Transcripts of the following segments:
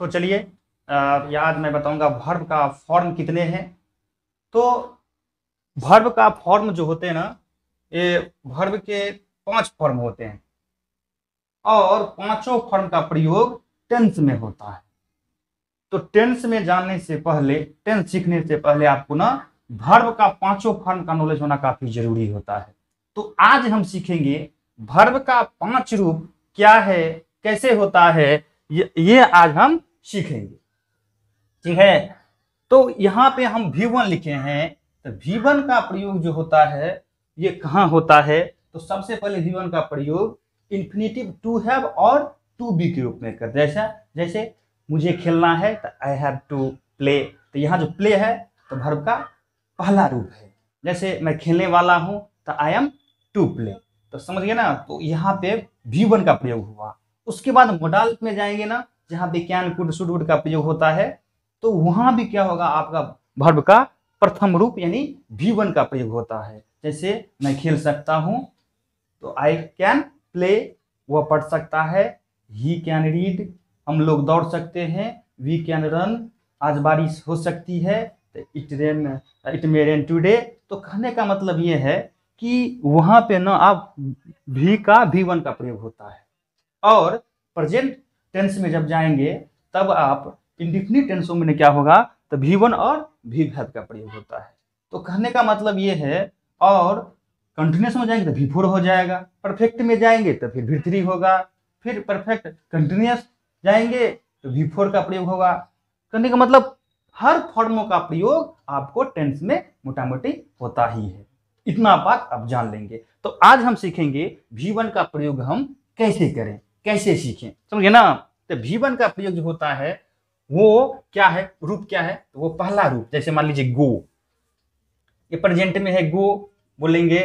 तो चलिए याद मैं बताऊँगा वर्ब का फॉर्म कितने हैं। तो वर्ब का फॉर्म जो होते हैं ना, ये वर्ब के पाँच फॉर्म होते हैं। और पाँचों फॉर्म का प्रयोग टेंस में होता है। तो टेंस में जानने से पहले टेंस सीखने से पहले आपको ना वर्ब का पाँचों फॉर्म का नॉलेज होना काफ़ी ज़रूरी होता है। तो आज हम सीखेंगे वर्ब का पाँच रूप क्या है, कैसे होता है ये, आज हम सीखेंगे। ठीक है? तो यहाँ पे हम भी वन लिखे हैं। तो भी वन का प्रयोग जो होता है ये कहाँ होता है? तो सबसे पहले भी वन का प्रयोग इन्फिनेटिव टू हैव और टू बी के रूप में कर। जैसा जैसे मुझे खेलना है तो आई हैव टू प्ले तो यहाँ जो प्ले है तो वर्ब का पहला रूप है। जैसे मैं खेलने वाला हूँ तो आई एम टू प्ले तो समझ गए ना? तो यहाँ पे भी वन का प्रयोग हुआ। उसके बाद मोडाल में जाएँगे ना, जहाँ कैन कुड शुड वुड का प्रयोग होता है तो वहाँ भी क्या होगा, आपका वर्ब का प्रथम रूप यानी भी वन का प्रयोग होता है। जैसे मैं खेल सकता हूँ तो आई कैन प्ले वह पढ़ सकता है ही कैन रीड हम लोग दौड़ सकते हैं वी कैन रन आज बारिश हो सकती है it rain it may rain today तो कहने का मतलब ये है कि वहाँ पे ना आप भी का भी वन का प्रयोग होता है। और प्रेजेंट टेंस में जब जाएँगे, तब आप इंडिफिनिट टेंसों में क्या होगा? तो भी वन और भी भैद का प्रयोग होता है। तो कहने का मतलब ये है, और कंटिन्यूस में जाएँगे तो भी फोर हो जाएगा। परफेक्ट में जाएँगे तो फिर भी थ्री होगा। फिर परफेक्ट कंटिन्यूस जाएँगे तो भी फोर का प्रयोग होगा। कहने का मतलब हर फॉर्मों का प्रयोग आपको टेंस में मोटा मोटी होता ही है। इतना बात आप जान लेंगे। तो आज हम सीखेंगे भी वन का प्रयोग हम कैसे करें। कैसे सीखें? समझे ना? तो भी वन का प्रयोग जो होता है, वो क्या है? रूप क्या है? तो वो पहला रूप, जैसे मान लीजिए गो। ये प्रेजेंट में है गो, बोलेंगे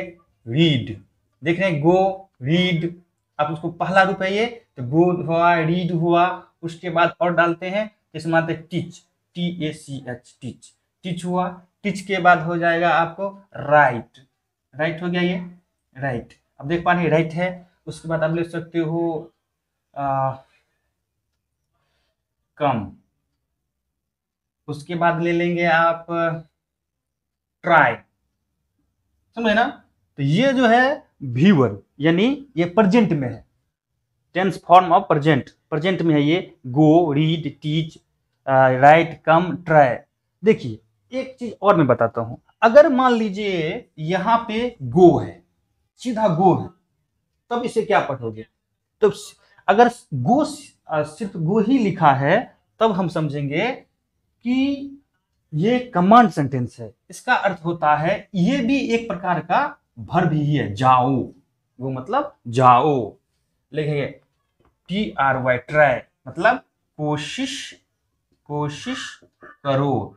रीड देख रहे हैं, गो रीड आप उसको पहला रूप है ये तो गो हुआ रीड हुआ, उसके बाद और डालते हैं, जैसे मानते हैं teach T A C H teach teach हुआ टीच के बाद हो जाएगा आपको राइट राइट हो गया ये? राइट अब देख पा रहे राइट है, उसके बाद आप लिख सकते हो कम। उसके बाद ले लेंगे आप, ट्राई। समझे ना? तो ये जो है भीवर यानी ये प्रजेंट में है। Tense form of present present में है ये go read teach write come try देखिए, एक चीज़ और मैं बताता हूँ। अगर मान लीजिए यहाँ पे गो है, सीधा गो है, तब इसे क्या पढ़ोगे? तो अगर गो सिर्फ़ गो ही लिखा है, तब हम समझेंगे कि ये कमांड सेंटेंस है। इसका अर्थ होता है, ये भी एक प्रकार का भर ही है, जाओ। वो मतलब जाओ। लिखेंगे टी आर वाई ट्राई मतलब कोशिश कोशिश करो।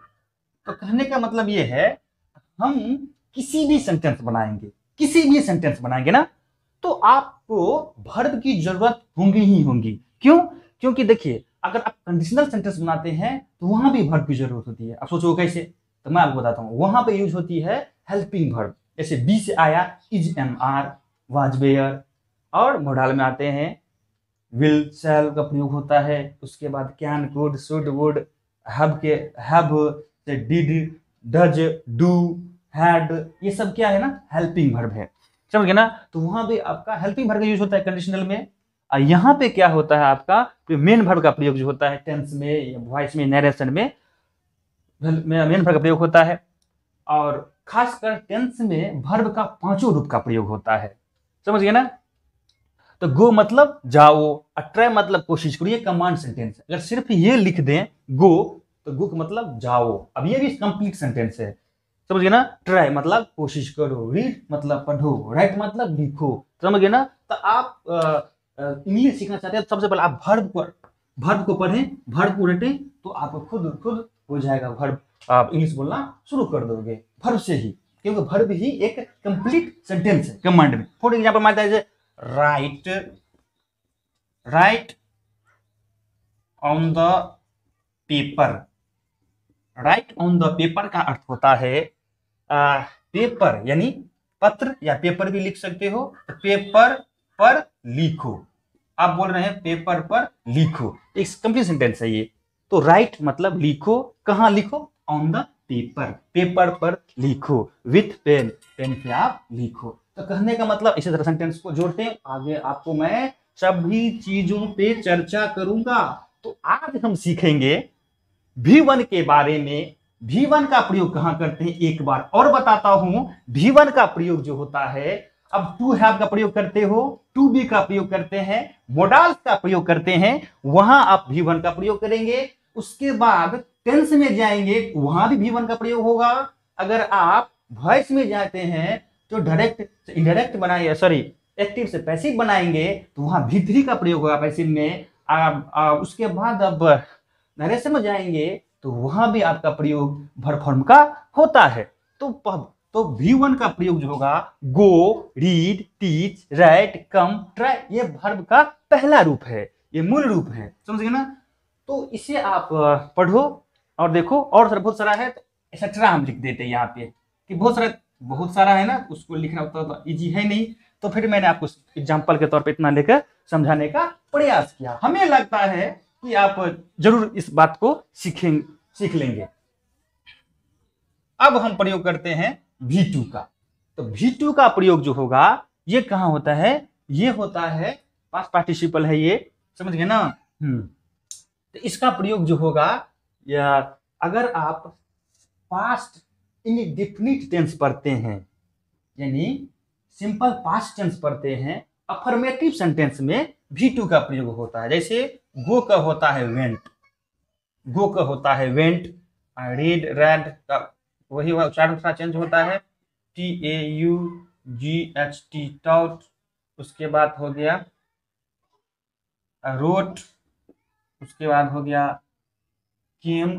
तो कहने का मतलब ये है, हम किसी भी सेंटेंस बनाएँगे, किसी भी सेंटेंस बनाएँगे ना तो आपको भर्ब की ज़रूरत होंगी ही होंगी। क्यों? क्योंकि देखिए, अगर आप कंडीशनल सेंटेंस बनाते हैं तो वहाँ भी भर्ब की ज़रूरत होती है। अब सोचो कैसे? तो मैं आपको बताता हूँ। वहाँ पे यूज़ होती है हेल्पिंग भर्ब जैसे बी से आया इज़ एम आर वाजबेयर और मोडाल में आते हैं विल सेल का प्रयोग होता है। उसके बाद can could should would have के have did does do had ये सब क्या है ना? हेल्पिंग भर्ब है। समझ गए ना? तो वहाँ भी आपका हेल्पिंग भर्ब का यूज़ होता है कंडीशनल में। और यहाँ पे क्या होता है आपका? मेन भर्ब का प्रयोग जो होता है टेंस में वॉइस में नरेशन में मेन भर्ब का प्रयोग होता है। और खासकर टेंस में भर्ब का पाँचों रूप का प्रयोग होता है। समझ गए ना? तो गो मतलब जाओ ट्राई मतलब कोशिश करो, ये कमांड सेंटेंस अगर सिर्फ़ ये लिख दें गो तो गो का मतलब जाओ। अब ये भी कंप्लीट सेंटेंस है। समझ गए ना? ट्राई मतलब कोशिश करो रीड मतलब पढ़ो राइट मतलब लिखो। समझ गए ना? तो आप इंग्लिश सीखना चाहते हैं सबसे पहले आप भर्ब को भर्ब को पढ़ें भर्ब को रटें तो आपको खुद खुद हो जाएगा भर्ब आप इंग्लिश बोलना शुरू कर दोगे भर्ब से ही क्योंकि भर्ब ही एक कंप्लीट सेंटेंस है। कमांड में। फॉर एग्ज़ाम्पल मानता है write write on the paper write on the paper का अर्थ होता है पेपर यानी पत्र या पेपर भी लिख सकते हो। तो पेपर पर लिखो। आप बोल रहे हैं पेपर पर लिखो। एक कंप्लीट सेंटेंस है ये। तो राइट मतलब लिखो। कहाँ लिखो? ऑन द पेपर पेपर पर लिखो। विथ पेन पेन पे आप लिखो। तो कहने का मतलब इसी तरह सेंटेंस को जोड़ते हैं। आगे आपको मैं सभी चीज़ों पे चर्चा करूँगा। तो आज हम सीखेंगे भी वन के बारे में। भी वन का प्रयोग कहाँ करते हैं? एक बार और बताता हूँ। भी वन का प्रयोग जो होता है अब टू हैव का प्रयोग करते हो टू बी का प्रयोग करते हैं मोडाल्स का प्रयोग करते हैं वहाँ आप भी वन का प्रयोग करेंगे। उसके बाद टेंस में जाएँगे वहाँ भी वन का प्रयोग होगा। अगर आप वॉइस में जाते हैं तो डायरेक्ट इनडायरेक्ट बनाएँगे सॉरी एक्टिव से पैसिव बनाएँगे तो वहाँ भी थ्री का प्रयोग होगा पैसिव में। आ, आ, उसके बाद अब नरेशन में जाएँगे तो वहाँ भी आपका प्रयोग भर फॉर्म का होता है। तो पब तो वी वन का प्रयोग जो होगा go read teach write come try ये भर्ब का पहला रूप है, ये मूल रूप है। समझ गए ना? तो इसे आप पढ़ो और देखो, और सर, बहुत सारा है तो एक्सेट्रा हम लिख देते हैं यहाँ पे, कि बहुत सारा बहुत सारा है ना, उसको लिखना उतना तो ईजी है नहीं। तो फिर मैंने आपको एग्ज़ाम्पल के तौर पर इतना लेकर समझाने का प्रयास किया। हमें लगता है कि आप ज़रूर इस बात को सीखेंगे सीख लेंगे। अब हम प्रयोग करते हैं भी टू का। तो भी टू का प्रयोग जो होगा, ये कहाँ होता है? ये होता है पास पार्टिसिपल है ये, समझ गए ना? हम्म। तो इसका प्रयोग जो होगा, या अगर आप पास्ट इनडिफिनिट टेंस पढ़ते हैं, यानी सिंपल पास्ट टेंस पढ़ते हैं अफर्मेटिव सेंटेंस में भी टू का प्रयोग होता है। जैसे गो का होता है वेंट। गो का होता है वेंट। रीड रेड का वही उच्चारण थोड़ा चेंज होता है। T A U G H T taught उसके बाद हो गया। रोट उसके बाद हो गया। केम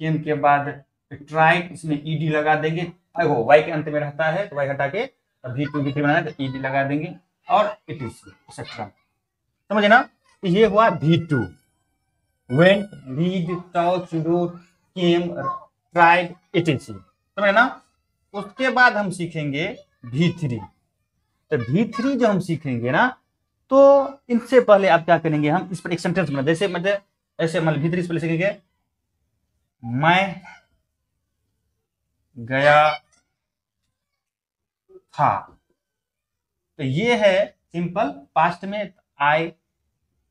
केम के बाद ट्राइट इसमें ईडी लगा देंगे। वो वाई के अंत में रहता है तो वाई हटा के वी टू वी थ्री बनाना तो ईडी लगा देंगे। और इट इज़ एक्सेट्रा समझे ना? ये हुआ V two went read taught wrote came tried is समझे ना? उसके बाद हम सीखेंगे वी थ्री तो वी थ्री जो हम सीखेंगे ना तो इनसे पहले आप क्या करेंगे, हम इस पर एक सेंटेंस बना जैसे मतलब ऐसे मतलब भीतरी इस पर सीखेंगे मैं गया था। तो ये है सिंपल पास्ट में आई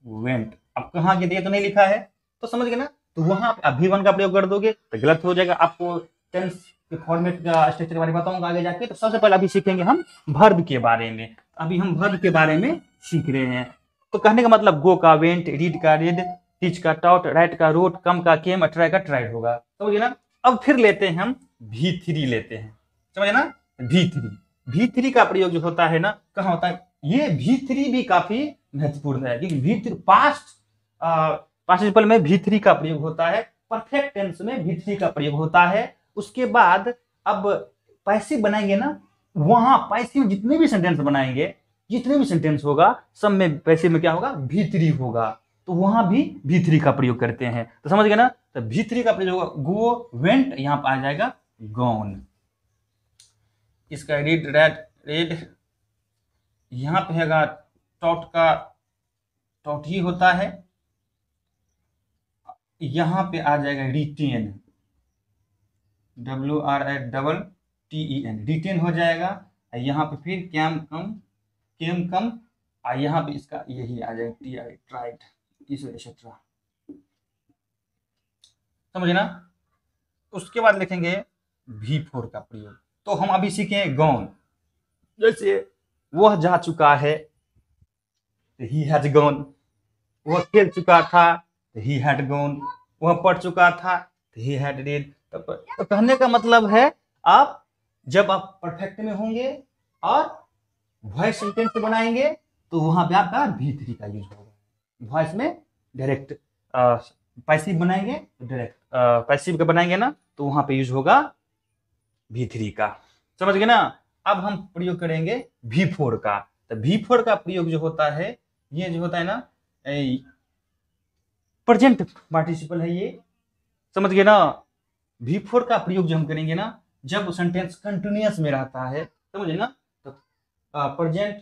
वेंट अब कहाँ के तो नहीं लिखा है? तो समझ गए ना? तो वहाँ अभी वन का प्रयोग कर दोगे तो गलत हो जाएगा। आपको टेंस के फॉर्मेट का स्ट्रक्चर के बारे में बताऊँगा आगे जाके। तो सबसे पहले अभी सीखेंगे हम भर्ब के बारे में। अभी हम भर्ब के बारे में सीख रहे हैं। तो कहने का मतलब गो का वेंट रीड का रीड टीच का टॉट राइट का रोट कम का केम ट्राई का ट्राइड होगा। समझिए ना? अब फिर लेते हैं हम भी थ्री लेते हैं। समझे ना? भी थ्री भी थ्री का प्रयोग जो होता है ना, कहा होता है? ये भी थ्री भी काफ़ी महत्वपूर्ण है। क्योंकि भी थ्री पास्ट पार्टिसिपल में भी थ्री का प्रयोग होता है परफेक्ट टेंस में भी थ्री का प्रयोग होता है। उसके बाद अब पैसिव बनाएँगे ना, वहाँ पैसिव जितने भी सेंटेंस बनाएँगे, जितने भी सेंटेंस होगा, सब में पैसे में क्या होगा? भी थ्री होगा। तो वहाँ भी भी थ्री का प्रयोग करते हैं। तो समझ गए ना? तो भी थ्री का प्रयोग होगा। गो वेंट यहाँ पर आ जाएगा गौन इसका रीड रेड रेड यहाँ पे हैगा टॉट का टॉट ही होता है। यहाँ पे आ जाएगा written W R I double T E N written हो जाएगा। यहाँ पे फिर कैम कम केम कम, और यहाँ पे इसका यही आ जाएगा टी आई ट्राइड एक्सेट्रा समझे ना? उसके बाद लिखेंगे भी फोर का प्रयोग। तो हम अभी सीखे गौन जैसे, वह जा चुका है ही हैज़ गौन वह खेल चुका था तो ही हैड गौन वह पढ़ चुका था तो ही हैड रीड तो कहने का मतलब है, आप जब आप परफेक्ट में होंगे और वॉइस सेंटेंस बनाएँगे तो वहाँ पे आपका भी थ्री का यूज़ होगा। वॉइस में डायरेक्ट पैसिव बनाएँगे डायरेक्ट पैसिव का बनाएँगे ना तो वहाँ पे यूज़ होगा भी थ्री का। समझ गए ना? अब हम प्रयोग करेंगे भी फोर का। तो भी फोर का प्रयोग जो होता है ये जो होता है ना प्रजेंट पार्टिसिपल है ये। समझ गए ना? भी फोर का प्रयोग जो हम करेंगे ना जब सेंटेंस कंटिन्यूस में रहता है समझे ना? तो present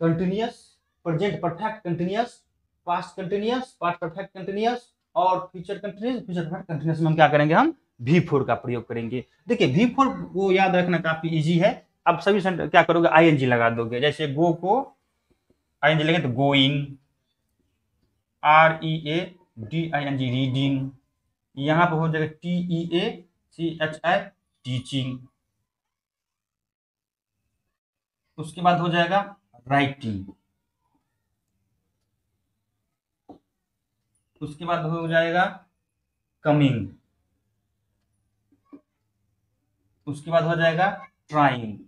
continuous present perfect continuous past continuous past perfect continuous और future continuous future perfect continuous में हम क्या करेंगे हम? वी फोर का प्रयोग करेंगे। देखिए वी फोर को याद रखना काफ़ी इजी है। अब सभी क्या करोगे? आई लगा दोगे। जैसे गो को आई एन तो going R E A D I N G reading यहाँ पर हो जाएगा T E A C H I teaching उसके बाद हो जाएगा राइटिंग उसके बाद हो जाएगा कमिंग उसके बाद हो जाएगा ट्राइंग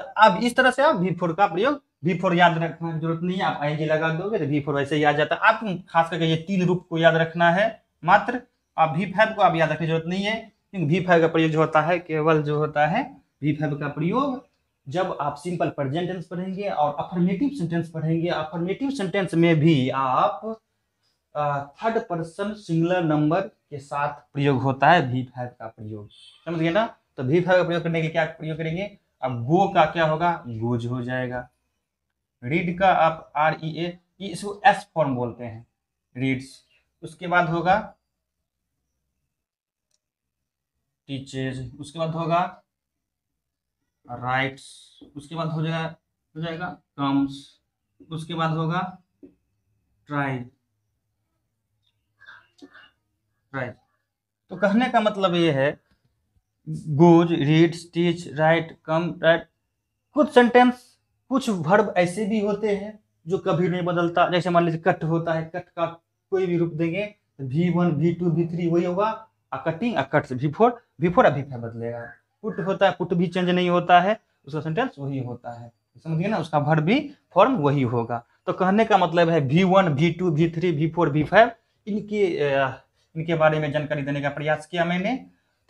तो अब इस तरह से आप वी फोर का प्रयोग वी फोर याद रखने की ज़रूरत नहीं है। आप आई लगा दोगे तो वी फोर वैसे ही आ जाता है। आप खास करके ये तीन रूप को याद रखना है मात्र। आप वी फाइव को आप याद रखने की ज़रूरत नहीं है, क्योंकि वी फाइव का प्रयोग जो होता है, केवल जो होता है वी फाइव का प्रयोग जब आप सिंपल प्रेजेंट टेंस पढ़ेंगे और अफर्मेटिव सेंटेंस पढ़ेंगे। अफर्मेटिव सेंटेंस में भी आप थर्ड पर्सन सिंगुलर नंबर के साथ प्रयोग होता है वी फाइव का प्रयोग। समझ गए ना? तो वी फाइव का प्रयोग करने के लिए क्या प्रयोग करेंगे? अब गो का क्या होगा? गोज हो जाएगा। रीड का आप आर ई ए इसको एस फॉर्म बोलते हैं। रीड्स उसके बाद होगा टीचेज उसके बाद होगा राइट्स उसके बाद हो जाएगा हो जाएगा कम्स उसके बाद होगा ट्राइब राइट तो कहने का मतलब ये है goes, read teach write, come, write. कुछ सेंटेंस कुछ वर्ब ऐसे भी होते हैं जो कभी नहीं बदलता। जैसे मान लीजिए कट होता है कट का कोई भी रूप देंगे V one V two V three वही होगा। आ कटिंग आ cut V four V four अभी फाइव बदलेगा। पुट होता है पुट भी चेंज नहीं होता है, उसका सेंटेंस वही होता है। समझिए ना, उसका भर भी फॉर्म वही होगा। तो कहने का मतलब है V one V two V three V four V five इनके इनके बारे में जानकारी देने का प्रयास किया मैंने।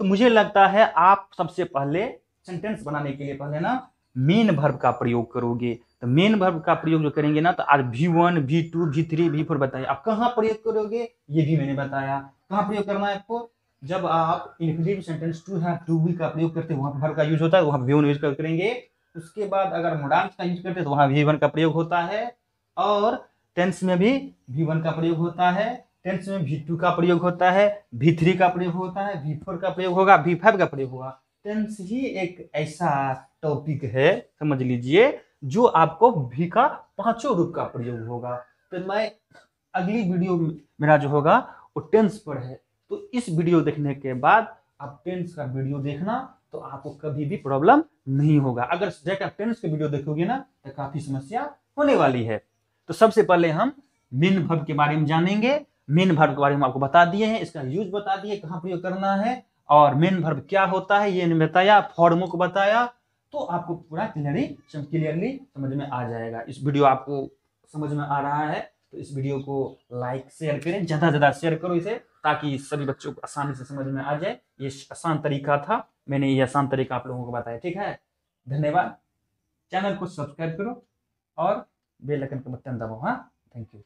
तो मुझे लगता है आप सबसे पहले सेंटेंस बनाने के लिए पहले ना मेन भर्व का प्रयोग करोगे। तो मेन भर्व का प्रयोग जो करेंगे ना तो आज V one V two V three V four बताइए आप कहाँ प्रयोग करोगे? ये भी मैंने बताया। कहाँ प्रयोग करना है आपको? जब आप इन्फिनेटिव सेंटेंस टू है टू वी का प्रयोग करते हैं, वहाँ पर का यूज़ होता है वहाँ वी वन यूज़ करेंगे। उसके बाद अगर मोडांस का यूज़ करते हैं तो वहाँ वी वन का प्रयोग होता है। और टेंस में भी वी वन का प्रयोग होता है। टेंस में वी टू का प्रयोग होता है वी थ्री का प्रयोग होता है वी फोर का प्रयोग होगा वी फाइव का प्रयोग होगा। टेंस ही एक ऐसा टॉपिक है, समझ लीजिए, जो आपको भी का पाँचों रूप का प्रयोग होगा। तो मैं अगली वीडियो मेरा जो होगा, वो टेंस पर है। तो इस वीडियो देखने के बाद आप टेंस का वीडियो देखना तो आपको कभी भी प्रॉब्लम नहीं होगा। अगर जाकर टेंस के वीडियो देखोगे ना तो काफ़ी समस्या होने वाली है। तो सबसे पहले हम मीन भर्व के बारे में जानेंगे मेन भर्व के बारे में आपको बता दिए हैं, इसका यूज़ बता दिए कहाँ प्रयोग करना है, और मेन भर्व क्या होता है, ये बताया फॉर्मो को बताया तो आपको पूरा क्लियरली क्लियरली समझ में आ जाएगा। इस वीडियो आपको समझ में आ रहा है तो इस वीडियो को लाइक शेयर करें, ज़्यादा से ज़्यादा शेयर करो इसे, ताकि सभी बच्चों को आसानी से समझ में आ जाए। ये आसान तरीका था, मैंने ये आसान तरीका आप लोगों को बताया, ठीक है? धन्यवाद। चैनल को सब्सक्राइब करो और बेल आइकन का बटन दबाओ हाँ? Thank you